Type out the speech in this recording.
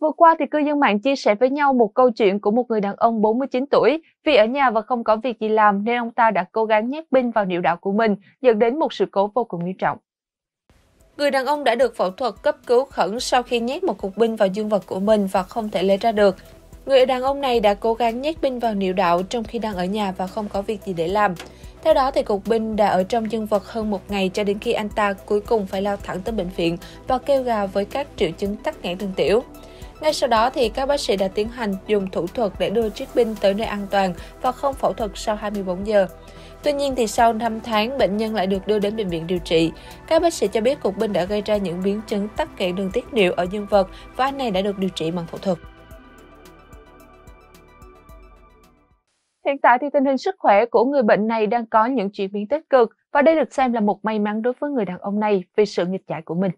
Vừa qua thì cư dân mạng chia sẻ với nhau một câu chuyện của một người đàn ông 49 tuổi. Vì ở nhà và không có việc gì làm nên ông ta đã cố gắng nhét pin vào niệu đạo của mình, dẫn đến một sự cố vô cùng nghiêm trọng. Người đàn ông đã được phẫu thuật cấp cứu khẩn sau khi nhét một cục pin vào dương vật của mình và không thể lấy ra được. Người đàn ông này đã cố gắng nhét pin vào niệu đạo trong khi đang ở nhà và không có việc gì để làm. Theo đó, thì cục pin đã ở trong dương vật hơn một ngày cho đến khi anh ta cuối cùng phải lao thẳng tới bệnh viện và kêu gào với các triệu chứng tắc nghẽn đường tiểu. Ngay sau đó thì các bác sĩ đã tiến hành dùng thủ thuật để đưa chiếc binh tới nơi an toàn và không phẫu thuật sau 24 giờ. Tuy nhiên thì sau 5 tháng, bệnh nhân lại được đưa đến bệnh viện điều trị. Các bác sĩ cho biết cục binh đã gây ra những biến chứng tắc kẽn đường tiết niệu ở dương vật và anh này đã được điều trị bằng phẫu thuật. Hiện tại thì tình hình sức khỏe của người bệnh này đang có những chuyển biến tích cực và đây được xem là một may mắn đối với người đàn ông này vì sự nghịch giải của mình.